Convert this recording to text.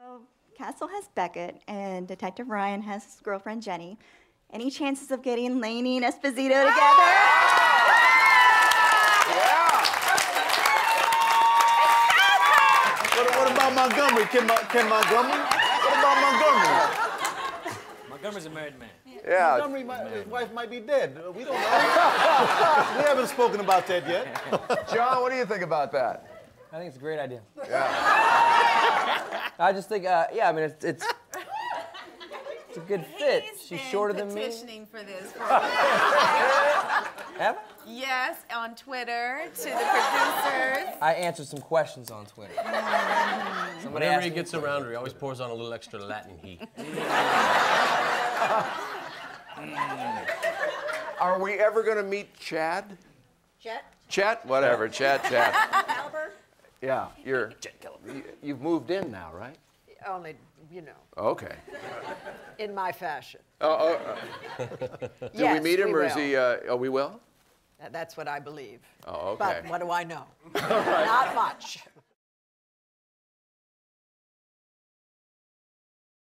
So Castle has Beckett, and Detective Ryan has his girlfriend Jenny. Any chances of getting Lanie and Esposito together? What, what about Montgomery? Ken, Mon- Ken Montgomery? What about Montgomery? Montgomery's a married man. Yeah. Montgomery, might, his wife might be dead. We don't know. we haven't spoken about that yet. Jon, what do you think about that? I think it's a great idea. Yeah. I just think, uh, yeah, I mean, it's, it's, it's a good fit. He's She's been shorter than me. petitioning for this for. Have I? yes, on Twitter to the producers. I answered some questions on Twitter. Somebody Whenever asked he me- gets around her, he always pours on a little extra Latin heat. Are we ever going to meet Chad? Chet? Chet? Whatever. Chet, Chad. Yeah, you're. you- You've moved in now, right? Only, you know, Okay. in my fashion. Oh, oh, do yes, we meet him, or is will. he? Uh, oh, we will. That- That's what I believe. Oh, okay. But what do I know? Not.